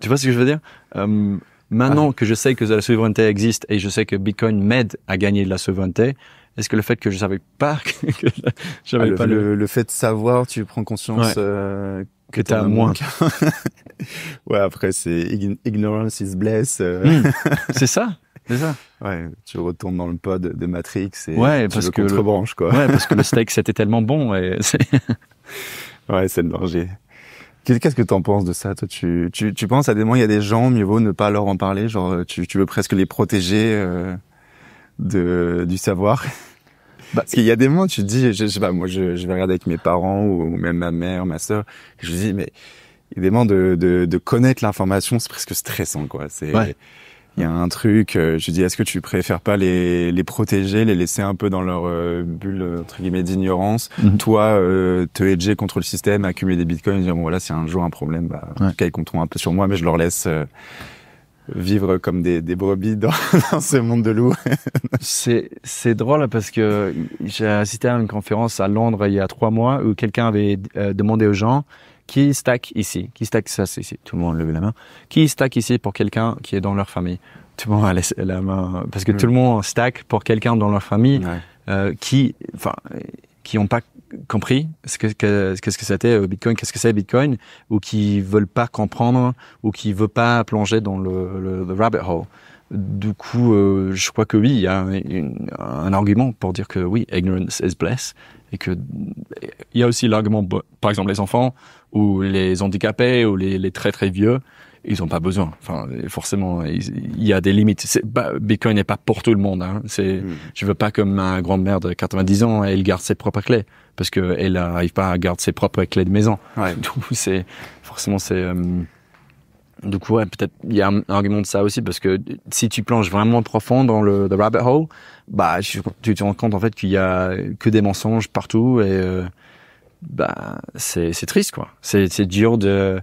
S1: Tu vois ce que je veux dire? Euh, Maintenant que je sais que la souveraineté existe et je sais que Bitcoin m'aide à gagner de la souveraineté, est-ce que le fait que je savais pas (laughs) que
S2: j'avais ah, le, fait de savoir, tu prends conscience euh,
S1: que, tu as moins. (laughs)
S2: ouais, après c'est ignorance is bliss. Euh.
S1: Hmm. c'est ça. (laughs) C'est ça.
S2: Ouais, tu retournes dans le pod de Matrix et
S1: ouais,
S2: tu
S1: parce
S2: le
S1: que
S2: quoi.
S1: Ouais, parce que le (laughs) steak c'était tellement bon et (laughs)
S2: Ouais, c'est le danger. Qu'est-ce que tu en penses de ça Toi, tu, tu, tu penses à des moments, il y a des gens, mieux vaut ne pas leur en parler, genre tu, tu veux presque les protéger euh, de du savoir? (laughs) Bah, Parce qu'il y a des moments, tu te dis, je, sais pas, moi, je, je vais regarder avec mes parents ou même ma mère, ma sœur, je me dis, mais il y a des moments de, de, de connaître l'information, c'est presque stressant, quoi. C'est
S1: ouais
S2: il y a un truc, euh, je dis, est-ce que tu préfères pas les, les protéger, les laisser un peu dans leur euh, bulle, entre guillemets, d'ignorance, mhm. toi, euh, te hedger contre le système, accumuler des bitcoins, dire, bon voilà, c'est un jour un problème, bah, ouais. en tout cas, ils compteront un peu sur moi, mais je leur laisse vivre comme des, des brebis dans, (laughs) dans, ce monde de loup. (laughs)
S1: c'est, c'est drôle parce que j'ai assisté à une conférence à Londres il y a trois mois où quelqu'un avait demandé aux gens qui stack ici? Qui stack ça C'est ici? Tout le monde lève la main. Qui stack ici pour quelqu'un qui est dans leur famille? Tout le monde a laissé la main parce que tout le monde stack pour quelqu'un dans leur famille euh, qui, enfin, qui n'ont pas compris ce que qu'est-ce que c'était euh, Bitcoin, qu'est-ce que c'est Bitcoin, ou qui veulent pas comprendre, ou qui veulent pas plonger dans le, le, rabbit hole. Du coup, euh, je crois que oui, il y a un, un, argument pour dire que oui, ignorance is bliss, et que il y a aussi l'argument, par exemple, les enfants ou les handicapés ou les, les très très vieux, ils ont pas besoin. Enfin, forcément, il y a des limites. Bitcoin n'est pas pour tout le monde. Hein. C'est, mm. je veux pas comme ma grand-mère de 90 ans, elle garde ses propres clés parce que elle n'arrive pas à garder ses propres clés de maison.
S2: Ouais. (laughs)
S1: c'est forcément c'est. Euh, du coup, ouais, peut-être il y a un argument de ça aussi parce que si tu plonges vraiment profond dans le rabbit hole, bah tu te rends compte en fait qu'il y a que des mensonges partout et euh, bah c'est c'est triste quoi. C'est c'est dur de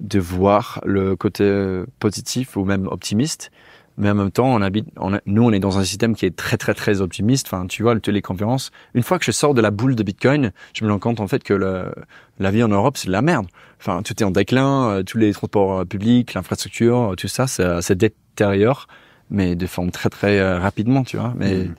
S1: de voir le côté positif ou même optimiste. Mais en même temps, on habite, nous, on est dans un système qui est très, très, très optimiste. Enfin, tu vois, le téléconférence. Une fois que je sors de la boule de Bitcoin, je me rends compte, en fait, que la vie en Europe, c'est de la merde. Enfin, tout est en déclin, euh, tous les transports euh, publics, l'infrastructure, tout ça, ça, ça détériore, mais de forme très, très euh, rapidement, tu vois. Mais, mmh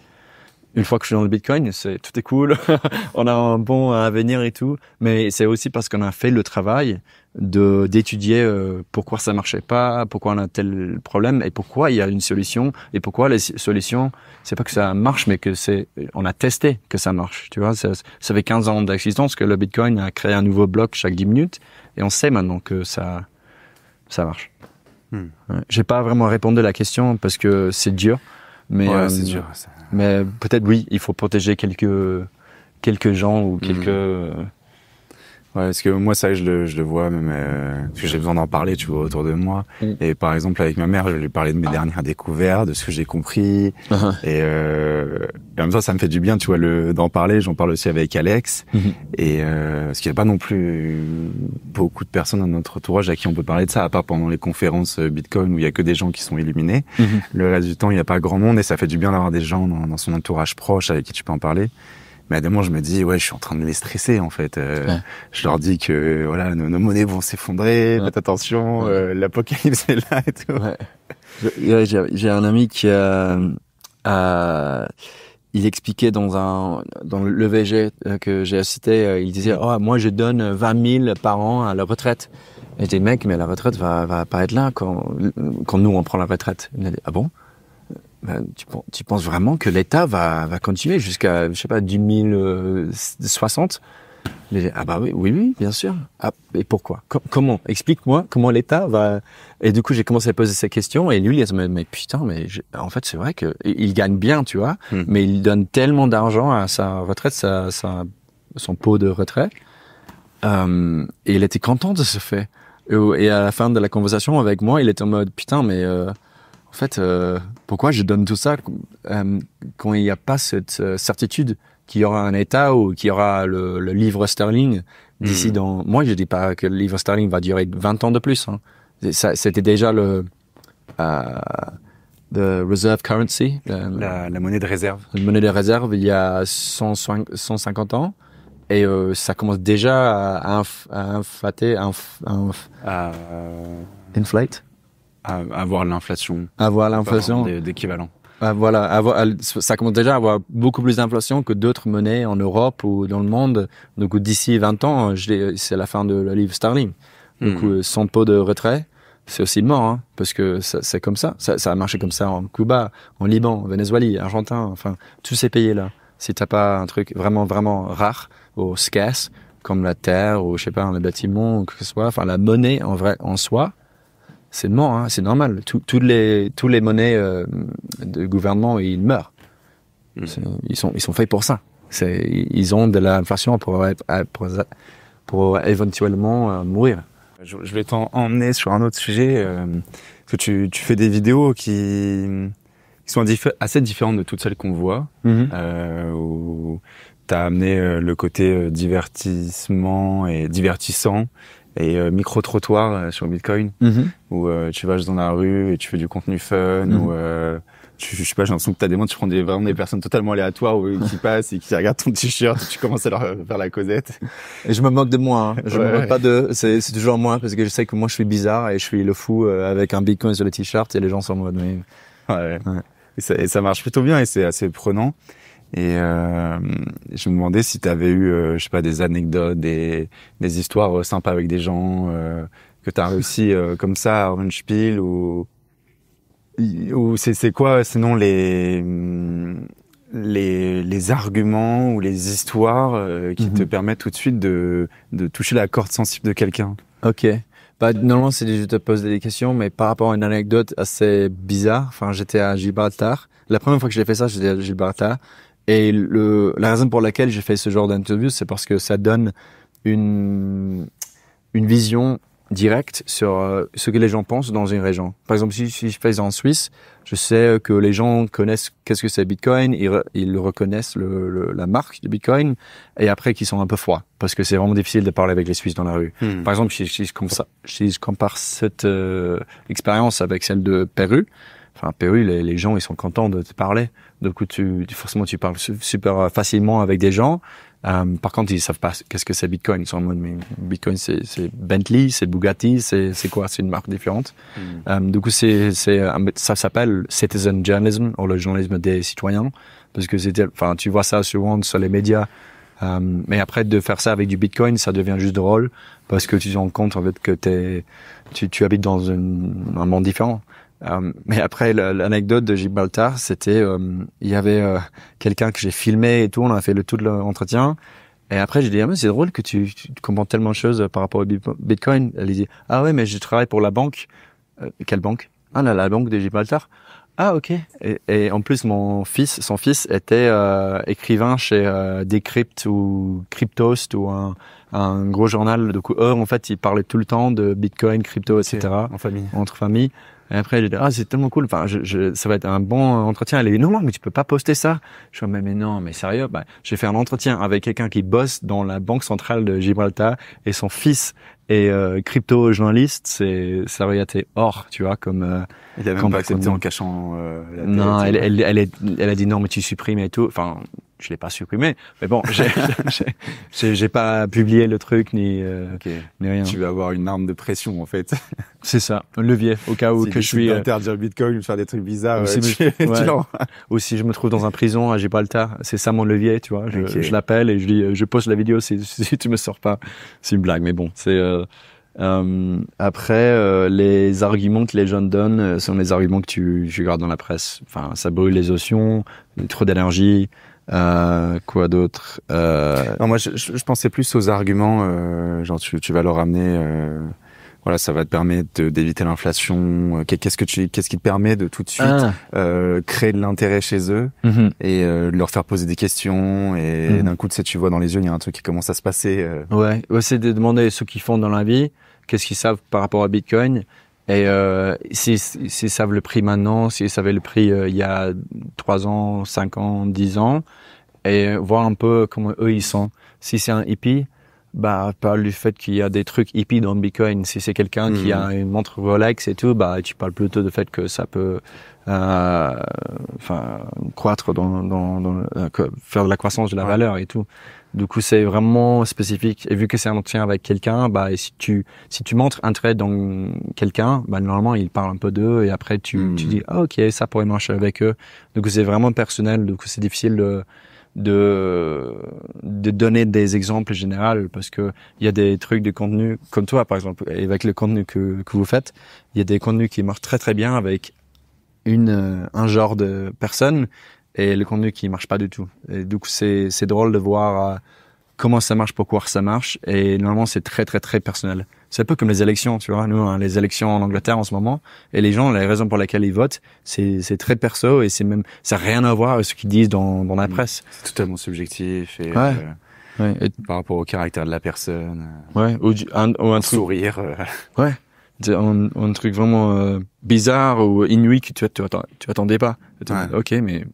S1: une fois que je suis dans le Bitcoin, c'est tout est cool, (laughs) on a un bon avenir et tout, mais c'est aussi parce qu'on a fait le travail de d'étudier euh, pourquoi ça marchait pas, pourquoi on a tel problème et pourquoi il y a une solution et pourquoi les solutions, c'est pas que ça marche mais que c'est on a testé que ça marche, tu vois, ça, ça fait 15 ans d'existence que le Bitcoin a créé un nouveau bloc chaque 10 minutes et on sait maintenant que ça ça marche. Hmm. J'ai pas vraiment répondu à la question parce que c'est dur. Mais
S2: ouais, c'est euh, dur.
S1: Ça. Mais peut-être oui, il faut protéger quelques quelques gens ou quelques.
S2: Mhm. Ouais, parce que moi, ça, je le, je le vois, même euh, parce que j'ai besoin d'en parler, tu vois, autour de moi. Mm. Et par exemple, avec ma mère, je lui parlais de mes dernières découvertes, de ce que j'ai compris. Uh-huh. et, euh, et, en même temps, ça me fait du bien, tu vois, le d'en parler. J'en parle aussi avec Alex. Mm-hmm. Et euh, parce qu'il n'y a pas non plus beaucoup de personnes dans notre entourage à qui on peut parler de ça, à part pendant les conférences euh, Bitcoin où il y a que des gens qui sont illuminés. Mm-hmm. Le reste du temps, il n'y a pas grand monde et ça fait du bien d'avoir des gens dans, dans son entourage proche avec qui tu peux en parler. Mais à des moments, je me dis, ouais, je suis en train de les stresser, en fait. Euh, je leur dis que, voilà, nos, monnaies vont s'effondrer, faites attention, euh, l'apocalypse est là et tout.
S1: J'ai un ami qui a, a, il expliquait dans un, dans le VG euh, que j'ai cité, il disait, oh, moi, je donne 20 000 par an à la retraite. Et je dis, mec, mais la retraite va, va pas être là quand, quand nous, on prend la retraite. Il a dit, ah bon? Ben, tu, tu, penses vraiment que l'État va, va continuer jusqu'à, je sais pas, 2060 Ah bah oui, oui, oui, bien sûr. Ah, et pourquoi? Comment? Explique-moi comment l'État va... Et du coup, j'ai commencé à poser ces questions et lui, il a dit, mais, putain, mais en fait, c'est vrai que il gagne bien, tu vois, hmm. mais il donne tellement d'argent à sa retraite, sa, sa, son pot de retraite. Euh, et il était content de ce fait. Et à la fin de la conversation avec moi, il était en mode, putain, mais... Euh, en fait, euh, pourquoi je donne tout ça euh, quand il n'y a pas cette euh, certitude qu'il y aura un État ou qu'il y aura le, livre sterling d'ici hmm. dans... Moi, je dis pas que le livre sterling va durer 20 ans de plus. Hein. C'était déjà le... the reserve currency.
S2: La, monnaie de réserve.
S1: La monnaie de réserve il y a 150 ans. Et ça commence déjà à, à, à, Inflate
S2: Avoir l'inflation.
S1: Avoir l'inflation.
S2: D'équivalent.
S1: Ah, voilà, avoir, ça commence déjà à avoir beaucoup plus d'inflation que d'autres monnaies en Europe ou dans le monde. Donc d'ici 20 ans, c'est la fin de la livre sterling. Donc hmm. sans pot de retrait, c'est aussi mort, hein, parce que c'est comme ça. ça. ça. a marché comme ça en Cuba, en Liban, en Venezuela, Argentin, enfin tous ces pays-là. Si t'as pas un truc vraiment vraiment rare ou scarce comme la terre ou je sais pas un bâtiment ou que ce soit, enfin la monnaie en vrai en soi, c'est mort, hein, c'est normal. toutes les tous les monnaies euh, de gouvernement ils meurent. Hmm. Ils sont ils sont faits pour ça. Ils ont de l'inflation pour, pour, pour éventuellement euh, mourir.
S2: Je, je vais t'emmener sur un autre sujet. Euh, que tu, tu fais des vidéos qui, qui sont assez différentes de toutes celles qu'on voit. Euh, où tu as amené le côté divertissement et divertissant et euh, micro-trottoir sur Bitcoin, mm-hmm. où tu vas dans la rue et tu fais du contenu fun, mm-hmm. ou je, je sais pas, j'ai l'impression que t'as des moments, tu prends des, vraiment des personnes totalement aléatoires qui (laughs) passent et qui regardent ton t-shirt tu commences à leur faire la causette.
S1: Et je me moque de moi, hein. je me moque pas de, c'est, c'est toujours moi parce que je sais que moi je suis bizarre et je suis le fou euh, avec un bitcoin sur le t-shirt et les gens sont en mode,
S2: ouais. ouais. Et, ça, et ça marche plutôt bien et c'est assez prenant. Et euh, je me demandais si tu avais eu, euh, je sais pas, des anecdotes, des, des histoires euh, sympas avec des gens, euh, que tu as réussi comme ça à Orange Peel ou ou c'est quoi sinon les les, les arguments ou les histoires euh, qui te mhm. permettent tout de suite de, de toucher la corde sensible de quelqu'un?
S1: Ok. Bah, normalement, c'est je te pose des questions, mais par rapport à une anecdote assez bizarre, enfin, j'étais à Gibraltar. La première fois que j'ai fait ça, j'étais à Gibraltar. Et le, la raison pour laquelle j'ai fait ce genre d'interview, c'est parce que ça donne une, une vision direct sur euh, ce que les gens pensent dans une région. Par exemple, si, si je fais en Suisse, je sais que les gens connaissent qu'est-ce que c'est Bitcoin, ils, ils reconnaissent le, la marque de Bitcoin, et après qu'ils sont un peu froids, parce que c'est vraiment difficile de parler avec les Suisses dans la rue. Hmm. Par exemple, si, si, je compare, si je compare cette euh, expérience avec celle de Pérou, enfin Pérou, les, les, gens ils sont contents de te parler. Donc tu forcément tu parles super facilement avec des gens euh, par contre, ils savent pas qu'est-ce que c'est Bitcoin. Ils sont en mode, mais Bitcoin, c'est Bentley, c'est Bugatti, c'est quoi? C'est une marque différente. Mm. Euh, du coup, c'est euh, ça s'appelle citizen journalism, ou le journalisme des citoyens, parce que c'était, enfin, tu vois ça souvent sur les médias. Euh, mais après, de faire ça avec du Bitcoin, ça devient juste drôle, parce que tu te rends compte en fait que es, tu, tu habites dans un monde différent. Euh, mais après, l'anecdote de Gibraltar, c'était, euh, il y avait euh, quelqu'un que j'ai filmé et tout, on a fait le tout de l'entretien. Et après, j'ai dit, ah, mais c'est drôle que tu, tu, comprends tellement de choses par rapport au Bitcoin. Elle dit, ah ouais, mais je travaille pour la banque. quelle banque? Ah, là, la banque de Gibraltar. Ah ok. Et, et, en plus, mon fils, son fils était écrivain chez Decrypt ou Cryptost ou un, un gros journal. Donc eux, en fait, ils parlaient tout le temps de Bitcoin, crypto, etc.
S2: En famille.
S1: Entre familles. Et après, j'ai dit, ah, c'est tellement cool. Enfin, je, je, ça va être un bon entretien. Elle a dit, non, non, mais tu peux pas poster ça. Je suis mais, mais non, mais sérieux, bah, j'ai fait un entretien avec quelqu'un qui bosse dans la banque centrale de Gibraltar et son fils est euh, crypto journaliste. C'est, ça aurait été hors, tu vois, comme. Euh,
S2: il a même pas accepté en cachant euh, la
S1: Non, elle, elle, elle, elle, elle, a dit non, mais tu supprimes et tout. Enfin, je l'ai pas supprimé, mais bon, j'ai (laughs) pas publié le truc ni, euh, ni rien.
S2: Tu vas avoir une arme de pression en fait. (laughs)
S1: C'est ça, un levier au cas où
S2: si
S1: que je suis.
S2: Euh... interdire Bitcoin, faire des trucs bizarres. Ou, si,
S1: euh, tu, (laughs) ouais. ou si je me trouve dans un prison, j'ai pas le temps. C'est ça mon levier, tu vois. Je, je l'appelle et je dis, je poste la vidéo si, si tu me sors pas. C'est une blague, mais bon, c'est. Euh, euh, après, euh, les arguments que les jeunes donnent euh, sont les arguments que tu, tu regardes dans la presse. Enfin, ça brûle les oceans, trop d'énergie, euh, quoi d'autre
S2: euh... Non, moi, je, je, pensais plus aux arguments, euh, genre tu, tu, vas leur amener, euh, voilà, ça va te permettre d'éviter l'inflation. Euh, qu'est-ce que tu, qu'est-ce qui te permet de tout de suite ah. Euh, créer de l'intérêt chez eux mm-hmm. et de leur faire poser des questions et, mm-hmm. d'un coup, tu sais, tu vois dans les yeux, il y a un truc qui commence à se passer.
S1: Ouais, ouais c'est de demander ce qu'ils font dans la vie, qu'est-ce qu'ils savent par rapport à Bitcoin et euh, s'ils si, savent le prix maintenant, s'ils savaient le prix euh, il y a 3 ans, 5 ans, 10 ans, et voir un peu comment eux ils sont. Si c'est un hippie, bah parle du fait qu'il y a des trucs hippies dans le Bitcoin. Si c'est quelqu'un qui a une montre Rolex et tout, bah tu parles plutôt du fait que ça peut enfin croître dans, dans, dans euh, faire de la croissance de la valeur et tout. Du coup, c'est vraiment spécifique. Et vu que c'est un entretien avec quelqu'un, bah, et si tu, si tu montres un trait dans quelqu'un, bah, normalement, il parle un peu d'eux et après, tu, tu hmm. dis, ah, ok, ça pourrait marcher avec eux. Donc, c'est vraiment personnel. Donc, c'est difficile de, de, de donner des exemples généraux parce que il y a des trucs de contenu comme toi, par exemple, avec le contenu que, que vous faites, il y a des contenus qui marchent très, très bien avec une, euh, un genre de personne et le contenu qui marche pas du tout. Et du coup, c'est, c'est drôle de voir euh, comment ça marche, pourquoi ça marche. Et normalement, c'est très, très, très personnel. C'est un peu comme les élections, tu vois. Nous, hein, les élections en Angleterre en ce moment, et les gens, les raisons pour lesquelles ils votent, c'est, c'est très perso et c'est même, ça n'a rien à voir avec ce qu'ils disent dans, dans la mm. presse.
S2: C'est totalement subjectif et,
S1: ouais.
S2: Euh, ouais. par rapport au caractère de la personne.
S1: Ouais. Ou, un, ou un
S2: sourire.
S1: Ouais. Un, un, truc vraiment bizarre ou inuit que tu, tu, tu attendais pas. Ok, mais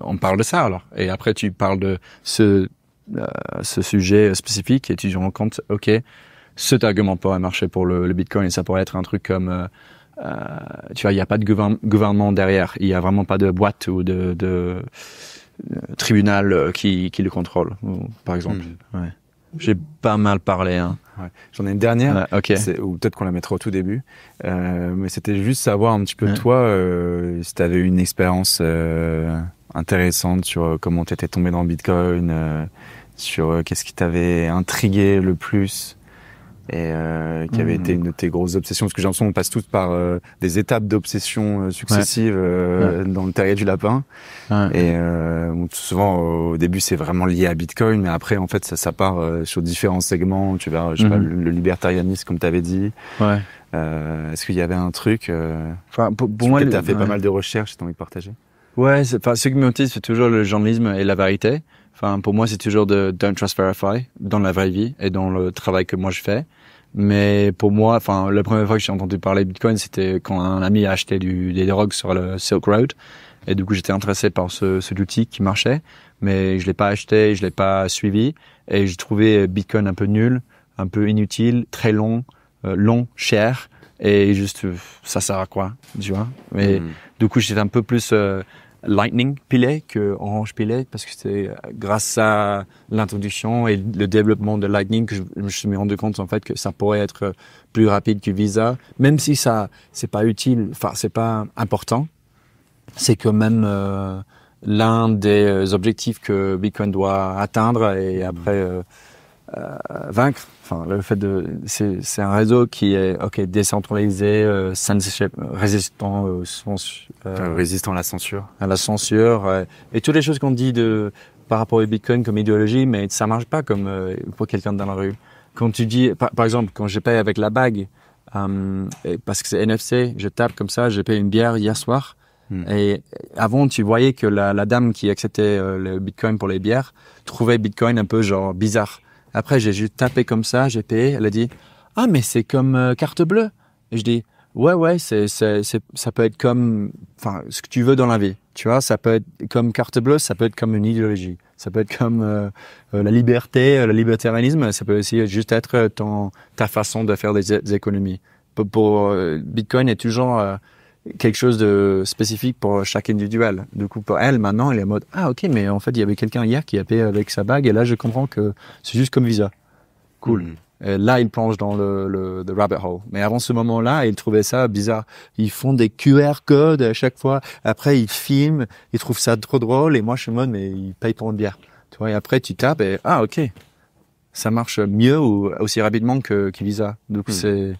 S1: on parle de ça alors. Et après, tu parles de ce, euh, ce sujet spécifique et tu te rends compte, ok, cet argument pourrait marcher pour le, le Bitcoin et ça pourrait être un truc comme, euh, euh tu vois, il n'y a pas de gouvernement derrière, il n'y a vraiment pas de boîte ou de, de euh, tribunal qui, qui le contrôle, par exemple. Hmm. Ouais. J'ai pas mal parlé. Hein.
S2: Ouais. J'en ai une dernière,
S1: okay.
S2: ou peut-être qu'on la mettra au tout début, euh, mais c'était juste savoir un petit peu toi, euh, si tu avais eu une expérience euh, intéressante sur comment tu étais tombé dans le Bitcoin, sur qu'est-ce qui t'avait intrigué le plus? Et qui avait été hmm. une de tes grosses obsessions parce que j'ai l'impression qu'on passe tous par des étapes d'obsession successives dans le terrier du lapin et souvent au début c'est vraiment lié à Bitcoin mais après en fait ça, ça part sur différents segments tu vois je sais pas, hmm. le, libertarianisme comme tu avais dit
S1: ouais.
S2: est-ce qu'il y avait un truc
S1: enfin pour, pour moi
S2: tu as fait pas mal de recherches tu as envie de partager?
S1: Ouais, enfin, ce qui me motive, c'est toujours le journalisme et la vérité. Enfin, pour moi, c'est toujours de don't trust verify dans la vraie vie et dans le travail que moi je fais. Mais pour moi, enfin, la première fois que j'ai entendu parler de Bitcoin, c'était quand un ami a acheté du, des drogues sur le Silk Road. Et du coup, j'étais intéressé par ce, ce outil qui marchait, mais je l'ai pas acheté, je l'ai pas suivi, et j'ai trouvé Bitcoin un peu nul, un peu inutile, très long, euh, long, cher, et juste ça sert à quoi, tu vois? Mais hmm. du coup, j'étais un peu plus euh, Lightning pilé que Orange pilé parce que c'est grâce à l'introduction et le développement de Lightning que je, me suis rendu compte en fait que ça pourrait être plus rapide que Visa, même si ça c'est pas utile, enfin c'est pas important, c'est quand même euh, l'un des objectifs que Bitcoin doit atteindre et après euh, euh, vaincre. Enfin, le fait de, c'est, c'est un réseau qui est ok décentralisé, euh, censorship, résistant, euh,
S2: euh, résistant à la censure,
S1: à la censure et toutes les choses qu'on dit de par rapport au Bitcoin comme idéologie, mais ça marche pas comme pour quelqu'un dans la rue. Quand tu dis, par, par exemple, quand je paye avec la bague, parce que c'est NFC, je tape comme ça, j'ai payé une bière hier soir. Hmm. Et avant, tu voyais que la, la dame qui acceptait le Bitcoin pour les bières trouvait Bitcoin un peu genre bizarre. Après, j'ai juste tapé comme ça, j'ai payé. Elle a dit, ah, mais c'est comme euh, carte bleue. Et je dis, ouais, ouais, c'est, c'est, ça peut être comme, enfin, ce que tu veux dans la vie. Tu vois, ça peut être comme carte bleue, ça peut être comme une idéologie. Ça peut être comme euh, euh, la liberté, le libertarianisme. Ça peut aussi juste être ton, ta façon de faire des, économies. Pour, pour Bitcoin est toujours quelque chose de spécifique pour chaque individuel. Du coup, pour elle, maintenant, elle est en mode ah ok, mais en fait, il y avait quelqu'un hier qui a payé avec sa bague et là, je comprends que c'est juste comme Visa. Cool. Hmm. Et là, il plonge dans le, le, rabbit hole. Mais avant ce moment-là, il trouvait ça bizarre. Ils font des QR codes à chaque fois. Après, ils filment. Ils trouvent ça trop drôle. Et moi, je suis en mode, mais ils payent pour une bière. Tu vois, et après, tu tapes et ah, ok. Ça marche mieux ou aussi rapidement que, que Visa. Donc, hmm. c'est,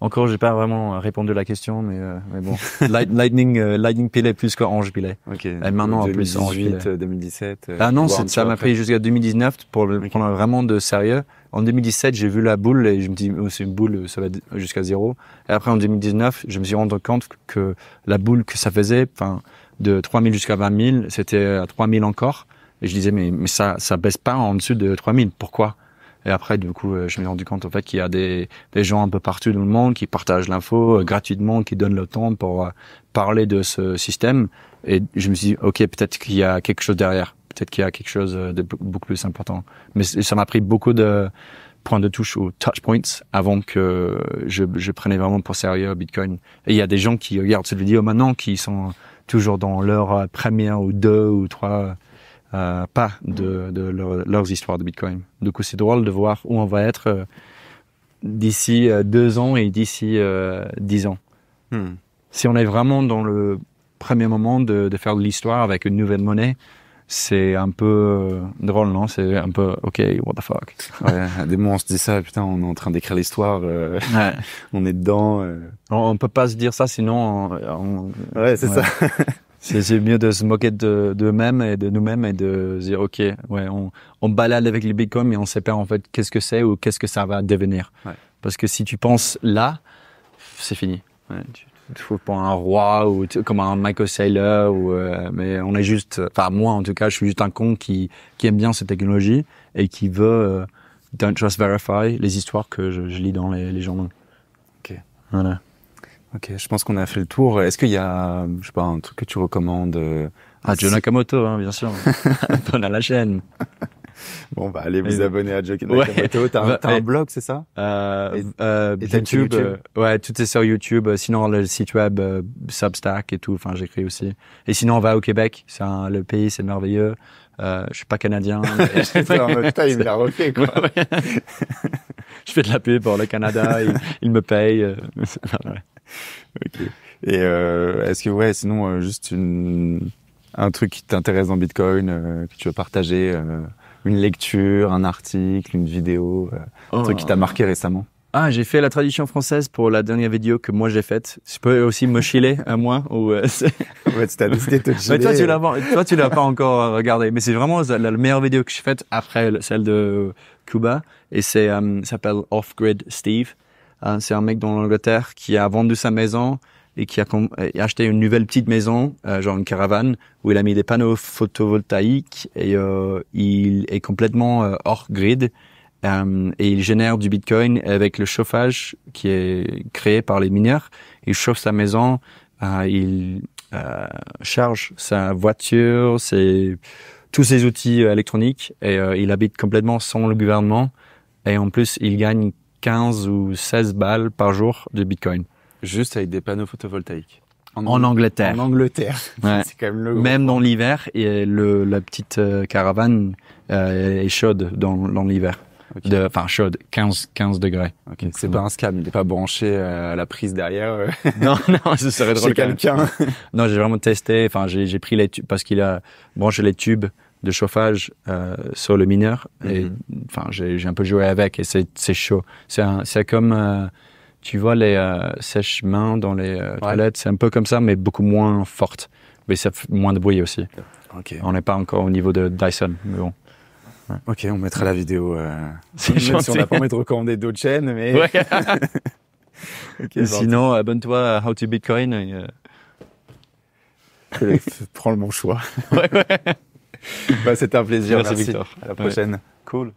S1: encore, j'ai pas vraiment répondu à la question, mais, euh, mais bon. (laughs) Lightning, euh, Lightning Pillet plus qu'Orange Pillet.
S2: Ok.
S1: Et maintenant, en plus, Orange
S2: 2017.
S1: Euh, ah non, ça m'a pris jusqu'à 2019 pour le prendre vraiment de sérieux. En 2017, j'ai vu la boule et je me dis, oh, c'est une boule, ça va jusqu'à zéro. Et après, en 2019, je me suis rendu compte que la boule que ça faisait, enfin, de 3000 jusqu'à 20 000, c'était à 3000 encore. Et je disais, mais, mais ça, ça baisse pas en dessous de 3000. Pourquoi? Et après, du coup, euh, je me suis rendu compte en fait qu'il y a des, gens un peu partout dans le monde qui partagent l'info euh, gratuitement, qui donnent le temps pour euh, parler de ce système. Et je me suis dit, ok, peut-être qu'il y a quelque chose derrière. peut-être qu'il y a quelque chose de beaucoup plus important. Mais ça m'a pris beaucoup de points de touche ou touch points avant que je, je prenais vraiment pour sérieux Bitcoin. Et il y a des gens qui regardent cette vidéo maintenant qui sont toujours dans leur première ou deux ou trois euh, pas de, de leurs histoires de Bitcoin. Du coup, c'est drôle de voir où on va être euh, d'ici euh, deux ans et d'ici euh, dix ans. Hmm. Si on est vraiment dans le premier moment de, de faire de l'histoire avec une nouvelle monnaie, c'est un peu drôle, non? C'est un peu OK, what the fuck?
S2: Ouais, des moments on se dit ça, putain, on est en train d'écrire l'histoire, euh, ouais. (laughs) on est dedans. Euh.
S1: On, on, peut pas se dire ça, sinon.
S2: On, ouais, c'est ça. (laughs)
S1: c'est mieux de se moquer de d'eux-mêmes et de nous-mêmes et de dire OK, ouais, on, on balade avec les bitcoins, mais on sait pas en fait qu'est-ce que c'est ou qu'est-ce que ça va devenir. Parce que si tu penses là, c'est fini. Ouais, tu, faut pas un roi ou comme un Michael Saylor ou euh, mais on est juste enfin moi en tout cas je suis juste un con qui qui aime bien cette technologie et qui veut euh, don't trust verify les histoires que je, je lis dans les, les, journaux.
S2: Ok. Voilà. Ok, je pense qu'on a fait le tour. Est-ce qu'il y a je sais pas un truc que tu recommandes euh,
S1: Ah, John Nakamoto, hein, bien sûr. (laughs) Abonne à la chaîne.
S2: Bon, bah, allez vous abonner à Joe Nakamoto. T'as un, (laughs) un, blog, c'est ça?
S1: Euh, euh, YouTube, YouTube? euh, ouais, tout est sur YouTube. Sinon, le site web, euh, Substack et tout. Enfin, j'écris aussi. Et sinon, on va au Québec. C'est le pays, c'est merveilleux. Euh, je suis pas canadien. (laughs)
S2: Putain, il me l'a refait, quoi.
S1: je fais de la pub pour le Canada. il, il me paye. (laughs)
S2: Ok. Et euh, est-ce que ouais, sinon juste une un truc qui t'intéresse dans Bitcoin, que tu veux partager une lecture, un article, une vidéo, euh, un truc qui t'a marqué récemment?
S1: Ah, j'ai fait la traduction française pour la dernière vidéo que moi j'ai faite. Tu peux aussi me chiller à moi ou
S2: euh, (laughs) ouais, tu t'as décidé de te chiller.
S1: toi tu l'as toi tu l'as pas encore regardé, mais c'est vraiment la, meilleure vidéo que j'ai faite après celle de Cuba et c'est euh, s'appelle Off Grid Steve. Euh, c'est un mec dans l'Angleterre qui a vendu sa maison et qui a, acheté une nouvelle petite maison, euh, genre une caravane, où il a mis des panneaux photovoltaïques et euh, il est complètement euh, hors grid. et il génère du Bitcoin avec le chauffage qui est créé par les mineurs. Il chauffe sa maison, il charge sa voiture, ses, tous ses outils électroniques et il habite complètement sans le gouvernement. Et en plus, il gagne 15 ou 16 balles par jour de Bitcoin.
S2: Juste avec des panneaux photovoltaïques.
S1: En, Angleterre.
S2: En Angleterre. (laughs)
S1: Ouais. C'est quand même le Même dans l'hiver, et le, la petite euh, caravane euh, est chaude dans, dans l'hiver. Okay. Enfin, chaude, 15, 15 degrés.
S2: Okay. C'est pas un scam, il n'est pas branché euh, à la prise derrière. (laughs)
S1: non, non, (laughs) ce serait drôle.
S2: quelqu'un.
S1: non, j'ai vraiment testé. Enfin, j'ai pris les tubes parce qu'il a branché les tubes de chauffage euh, sur le mineur. Et mhm. enfin, j'ai un peu joué avec et c'est chaud. C'est comme euh, tu vois les euh, sèches-mains dans les euh, toilettes, c'est un peu comme ça, mais beaucoup moins forte. Mais ça fait moins de bruit aussi. Okay. On n'est pas encore au niveau de Dyson, mais bon.
S2: Ouais. Ok, on mettra la vidéo. (laughs) Même si on n'a pas envie de recommander d'autres chaînes, mais. Ouais. (laughs)
S1: okay, sinon, abonne-toi à How to Bitcoin. Et.
S2: Prends le bon choix. (laughs)
S1: ouais, ouais.
S2: Bah, C'était un plaisir.
S1: Merci, Merci. Victor.
S2: À la prochaine.
S1: Cool.